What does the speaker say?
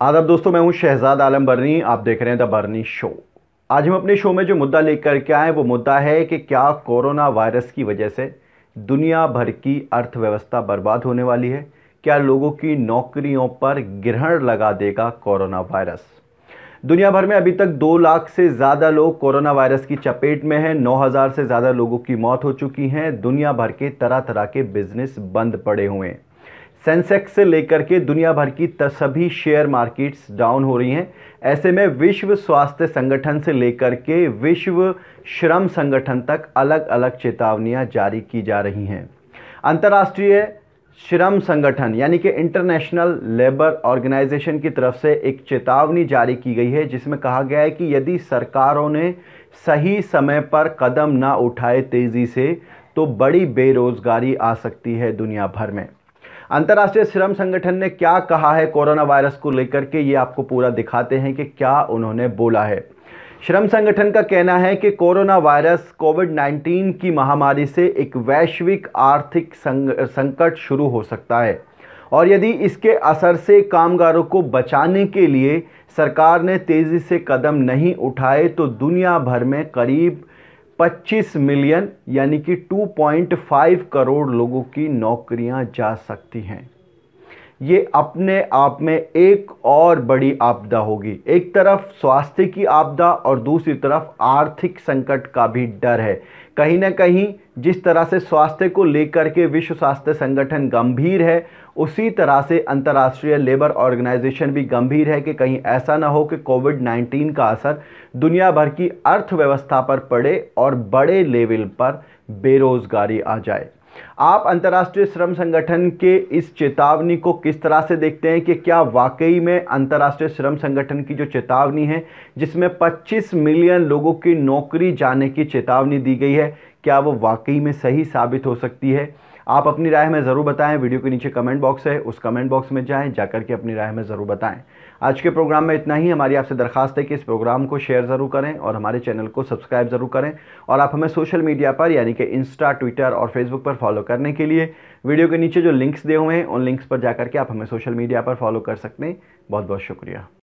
आदाब दोस्तों, मैं हूँ शहजाद आलम बर्नी। आप देख रहे हैं द बर्नी शो। आज हम अपने शो में जो मुद्दा लेकर के आए वो मुद्दा है कि क्या कोरोना वायरस की वजह से दुनिया भर की अर्थव्यवस्था बर्बाद होने वाली है? क्या लोगों की नौकरियों पर ग्रहण लगा देगा कोरोना वायरस? दुनिया भर में अभी तक दो लाख से ज़्यादा लोग कोरोना वायरस की चपेट में हैं। नौ हज़ार से ज़्यादा लोगों की मौत हो चुकी हैं। दुनिया भर के तरह तरह के बिज़नेस बंद पड़े हुए हैं। सेंसेक्स से लेकर के दुनिया भर की सभी शेयर मार्केट्स डाउन हो रही हैं। ऐसे में विश्व स्वास्थ्य संगठन से लेकर के विश्व श्रम संगठन तक अलग अलग चेतावनियाँ जारी की जा रही हैं। अंतर्राष्ट्रीय श्रम संगठन, यानी कि इंटरनेशनल लेबर ऑर्गेनाइजेशन की तरफ़ से एक चेतावनी जारी की गई है, जिसमें कहा गया है कि यदि सरकारों ने सही समय पर कदम ना उठाए तेज़ी से तो बड़ी बेरोज़गारी आ सकती है दुनिया भर में। अंतर्राष्ट्रीय श्रम संगठन ने क्या कहा है कोरोना वायरस को लेकर के? ये आपको पूरा दिखाते हैं कि क्या उन्होंने बोला है। श्रम संगठन का कहना है कि कोरोना वायरस कोविड 19 की महामारी से एक वैश्विक आर्थिक संकट शुरू हो सकता है। और यदि इसके असर से कामगारों को बचाने के लिए सरकार ने तेज़ी से कदम नहीं उठाए तो दुनिया भर में करीब 25 मिलियन यानी कि 2.5 करोड़ लोगों की नौकरियाँ जा सकती हैं। ये अपने आप में एक और बड़ी आपदा होगी। एक तरफ़ स्वास्थ्य की आपदा और दूसरी तरफ़ आर्थिक संकट का भी डर है। कहीं ना कहीं जिस तरह से स्वास्थ्य को लेकर के विश्व स्वास्थ्य संगठन गंभीर है, उसी तरह से अंतर्राष्ट्रीय लेबर ऑर्गेनाइजेशन भी गंभीर है कि कहीं ऐसा ना हो कि कोविड 19 का असर दुनिया भर की अर्थव्यवस्था पर पड़े और बड़े लेवल पर बेरोजगारी आ जाए। आप अंतर्राष्ट्रीय श्रम संगठन के इस चेतावनी को किस तरह से देखते हैं कि क्या वाकई में अंतर्राष्ट्रीय श्रम संगठन की जो चेतावनी है, जिसमें 25 मिलियन लोगों की नौकरी जाने की चेतावनी दी गई है, क्या वो वाकई में सही साबित हो सकती है? आप अपनी राय हमें ज़रूर बताएँ। वीडियो के नीचे कमेंट बॉक्स है। उस कमेंट बॉक्स में जाएँ, जाकर के अपनी राय हमें ज़रूर बताएँ। आज के प्रोग्राम में इतना ही। हमारी आपसे दरखास्त है कि इस प्रोग्राम को शेयर ज़रूर करें और हमारे चैनल को सब्सक्राइब ज़रूर करें और आप हमें सोशल मीडिया पर, यानी कि इंस्टा ट्विटर और फेसबुक पर फॉलो करने के लिए वीडियो के नीचे जो लिंक्स दिए हुए हैं, उन लिंक्स पर जाकर के आप हमें सोशल मीडिया पर फॉलो कर सकते हैं। बहुत बहुत शुक्रिया।